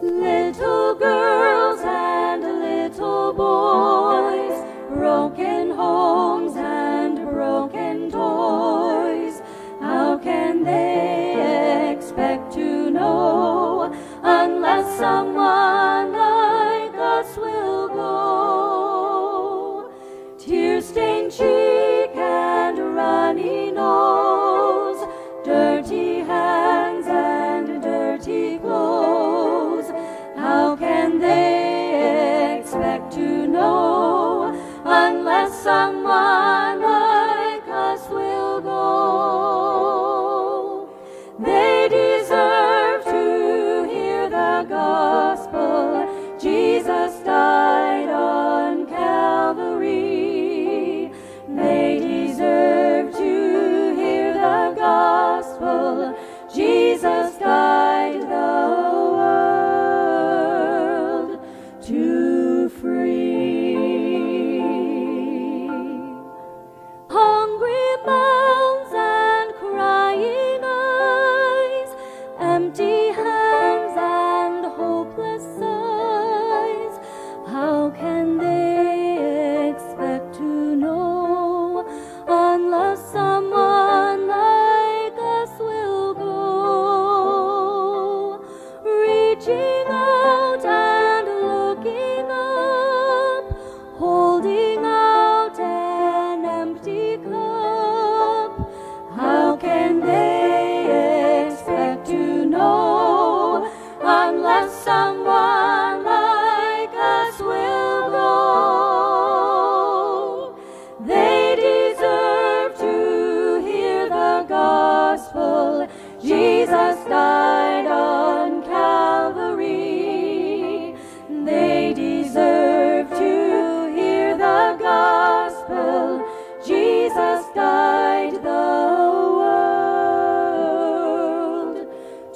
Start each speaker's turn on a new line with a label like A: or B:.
A: Little girls and little boys, broken homes and broken toys, how can they expect to know unless someone some can they?